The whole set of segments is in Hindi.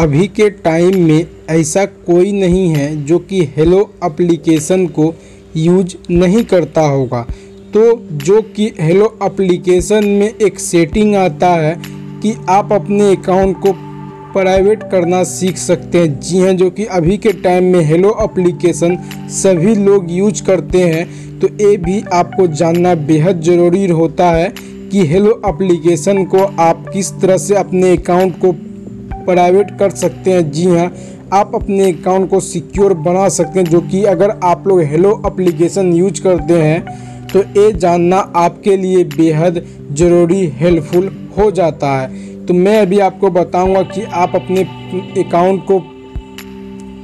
अभी के टाइम में ऐसा कोई नहीं है जो कि हेलो एप्लीकेशन को यूज़ नहीं करता होगा। तो जो कि हेलो एप्लीकेशन में एक सेटिंग आता है कि आप अपने अकाउंट को प्राइवेट करना सीख सकते हैं। जी हाँ जो कि अभी के टाइम में हेलो एप्लीकेशन सभी लोग यूज़ करते हैं तो ये भी आपको जानना बेहद ज़रूरी होता है कि हेलो एप्लीकेशन को आप किस तरह से अपने अकाउंट को प्राइवेट कर सकते हैं। जी हाँ आप अपने अकाउंट को सिक्योर बना सकते हैं, जो कि अगर आप लोग हेलो अप्लीकेशन यूज़ करते हैं तो ये जानना आपके लिए बेहद ज़रूरी हेल्पफुल हो जाता है। तो मैं अभी आपको बताऊँगा कि आप अपने अकाउंट को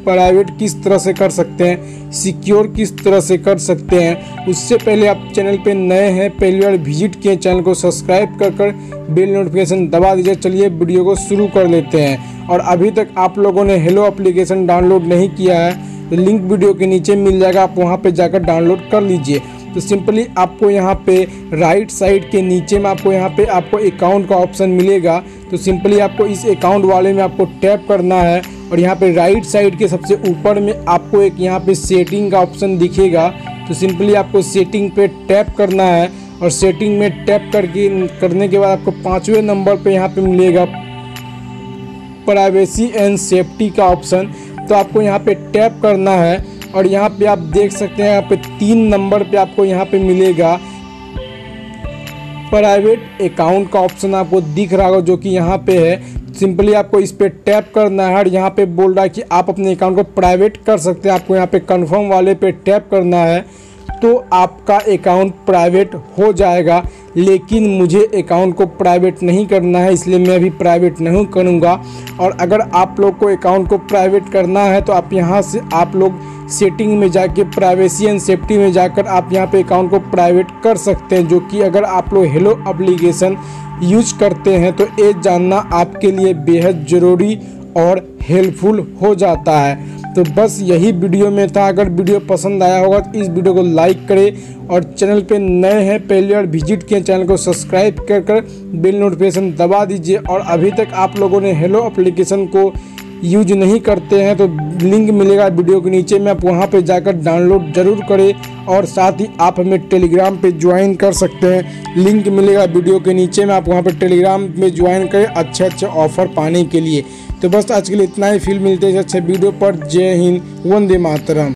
प्राइवेट किस तरह से कर सकते हैं सिक्योर किस तरह से कर सकते हैं, उससे पहले आप चैनल पे नए हैं, पहली बार विज़िट किए चैनल को सब्सक्राइब कर कर बेल नोटिफिकेशन दबा दीजिए, चलिए वीडियो को शुरू कर लेते हैं। और अभी तक आप लोगों ने हेलो एप्लीकेशन डाउनलोड नहीं किया है तो लिंक वीडियो के नीचे मिल जाएगा, आप वहाँ पर जाकर डाउनलोड कर लीजिए। तो सिंपली आपको यहाँ पे राइट साइड के नीचे में आपको यहाँ पे आपको अकाउंट का ऑप्शन मिलेगा। तो सिंपली आपको इस अकाउंट वाले में आपको टैप करना है और यहाँ पे राइट साइड के सबसे ऊपर में आपको एक यहाँ पे सेटिंग का ऑप्शन दिखेगा। तो सिंपली आपको सेटिंग पे टैप करना है और सेटिंग में टैप करके, करने के बाद आपको पाँचवें नंबर पे यहाँ पे मिलेगा प्राइवेसी एंड सेफ्टी का ऑप्शन तो आपको यहाँ पे टैप करना है और यहाँ पे आप देख सकते हैं, यहाँ पे तीन नंबर पे आपको यहाँ पे मिलेगा। प्राइवेट अकाउंट का ऑप्शन आपको दिख रहा होगा जो कि यहाँ पे है। सिंपली आपको इस पर टैप करना है और यहाँ पे बोल रहा है कि आप अपने अकाउंट को प्राइवेट कर सकते हैं। आपको यहाँ पे कंफर्म वाले पे टैप करना है। तो आपका अकाउंट प्राइवेट हो जाएगा, लेकिन मुझे अकाउंट को प्राइवेट नहीं करना है, इसलिए मैं अभी प्राइवेट नहीं करूँगा। और अगर आप लोग को अकाउंट को प्राइवेट करना है तो आप यहाँ से, आप लोग सेटिंग में जाके प्राइवेसी एंड सेफ्टी में जाकर आप यहाँ पे अकाउंट को प्राइवेट कर सकते हैं, जो कि अगर आप लोग हेलो अप्लीकेशन यूज़ करते हैं तो ये जानना आपके लिए बेहद ज़रूरी और हेल्पफुल हो जाता है। तो बस यही वीडियो में था। अगर वीडियो पसंद आया होगा तो इस वीडियो को लाइक करें और चैनल पे नए हैं, पहले और विज़िट किए चैनल को सब्सक्राइब कर कर बिल नोटिफिकेशन दबा दीजिए। और अभी तक आप लोगों ने हेलो अप्लीकेशन को यूज़ नहीं करते हैं तो लिंक मिलेगा वीडियो के नीचे। में आप वहाँ पे जाकर डाउनलोड ज़रूर करें और साथ ही आप हमें टेलीग्राम पे ज्वाइन कर सकते हैं। लिंक मिलेगा वीडियो के नीचे। में आप वहाँ पे टेलीग्राम में ज्वाइन करें अच्छे अच्छे ऑफ़र पाने के लिए। तो बस आज के लिए इतना ही। फिर मिलते हैं अच्छे वीडियो पर। जय हिंद, वंदे मातरम।